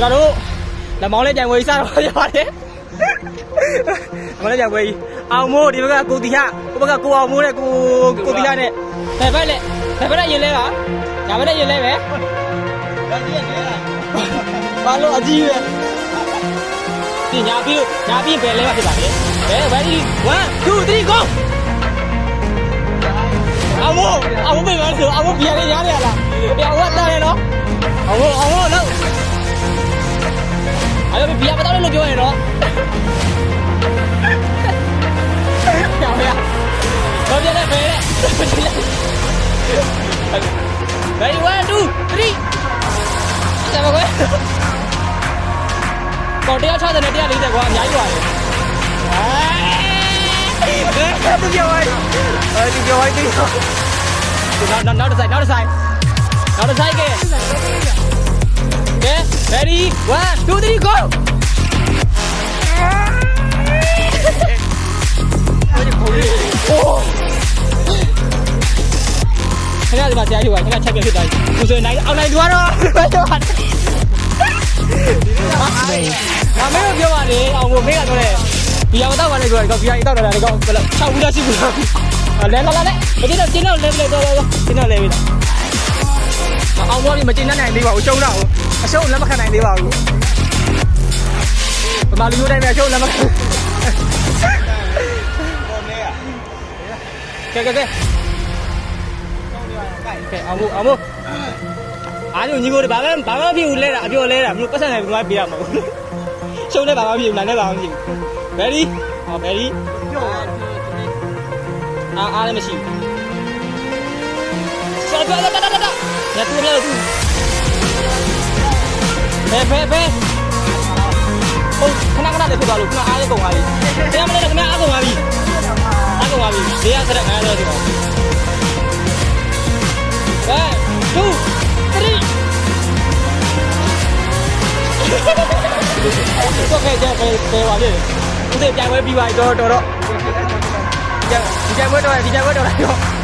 ကျွန်တော်တို့လက်မောင်းလေးကြိုင်ဝေးစတော့ရပါတယ်မလေးကြိုင်ဝေးအောင်မိုးဒီဘက်ကကိုတီဟဟိုဘက်ကကိုအောင်မိုးနဲ့ကိုကိုတီဟနဲ့ဘယ်ဘက်လဲဘယ်ဘက်နဲ့ရင်လဲပါညာဘက်နဲ့ရင်လဲပဲဘာလို့အကြီးပဲဒီညာပြီးလို့ညာပြီးဘယ်လဲမှာဖြစ်ပါလဲဘယ် ready 1 2 3 go အောင်မို့အောင်မို့ပြန်ဆိုအောင်မို့ပြန်လေရားရလား အဲ့တော့ပြန်မတော့လို့ပြောရင်တော့ပြန်ပြန်တော့ပြန်လေပဲလေ Ready one two three ဆက်ပါကွယ်ကောတရား60နဲ့140ကွာအများကြီးပါတယ်အဲတူပြောင်းအဲဒီပြောင်းဒီနောက်နောက်နောက်တစ်ဆိုင်နောက်တစ်ဆိုင်နောက်တစ်ဆိုင်ကဲကဲ ready 1 2 3 go โอ้ခင်ဗျာဒီမှာတရားယူပါခင်ဗျာချက်ပြဖြစ်သွားပြီသူဆိုရင်နိုင်အောင်နိုင်သူကတော့ပြောပါတယ်ငါမင်းပြောပါတယ်အောင်မို့မင်းကတော့လေဒီအောင်တော့ပါလေဆိုတော့ဒီအောင်တောက်တာလေကောဘယ်လောက်6ဘူးလား10ဘူးလားလဲလာလာလဲမကျင်းတော့ကျင်းတော့လဲလဲတော့တော့ကျင်းတော့လဲပြီ အောင်ဘောဒီမကျင်းနိုင်သေးပါဘူးရှုံးတော့အရှုံးလက်မခံနိုင်သေးပါဘူးဗမာလူမျိုးတိုင်းပဲအရှုံးလက်မခံကဲကဲကဲကဲအောင်မို့အောင်မို့အားလုံးညီကိုတွေဘာမှဘာမှဖြစ်ဘူးလဲတာအပြောလဲတာဘလို့ပတ်စံနိုင်ဘယ်လိုပြရမှာရှုံးလဲဘာမှဖြစ်ဘူးနိုင်လဲဘာမှဖြစ်ဘူး ready ဟော ready အားအားလည်းမရှိဘူးဆော်တော့တော့တော့တော့ ညတူပြလို့ဘယ်ဘယ်ဘယ်ဟုတ်ခဏခဏလေးဖြစ်သွားလို့ခဏအားလေးကုန်သွားပြီတရားမလဲခင်ဗျာအားကုန်သွားပြီအားကုန်သွားပြီဈေးရဆက်တဲ့ငါတော့ဒီပါ1 2 3တော့ခဲကြပဲပဲပါလေဦးသေးပြိုင်ပွဲပြီးပါတော့တော်တော့ဒီကြိုင်ပွဲတော့ဒီကြိုင်ပွဲတော့တော့